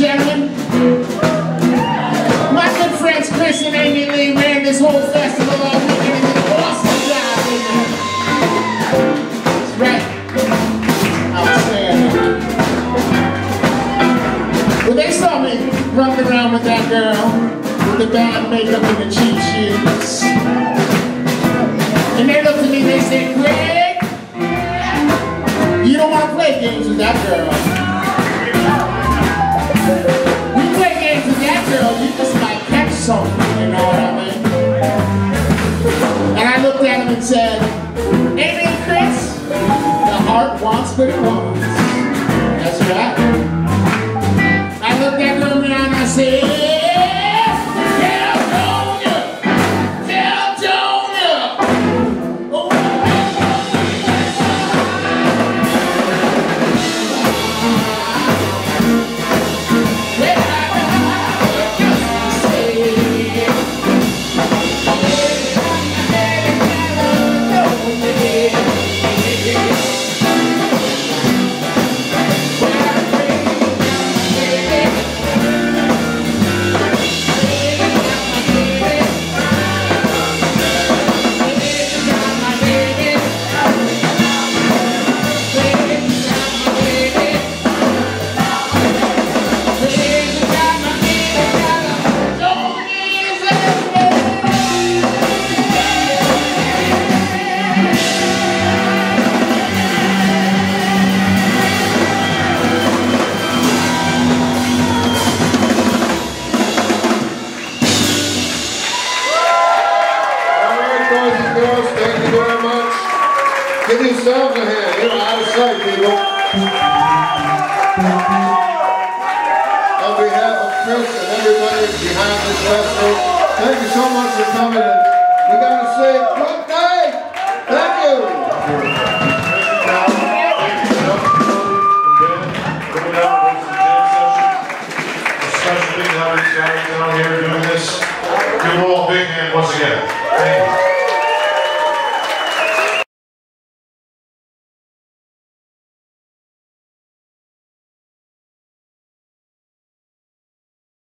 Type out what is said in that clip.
gentlemen. My good friends Chris and Amy Leigh ran this whole festival all weekend. It's an awesome job man. there. That's right. Outstanding. Well, they saw me running around with that girl with the bad makeup and the cheap shoes. And they looked at me and they said, Greg, you don't want to play games with that girl. We On behalf of Chris and everybody behind this festival, thank you so much for coming. And we got to say good night. Thank you. Doing this. Give a big hand once again. Thank you.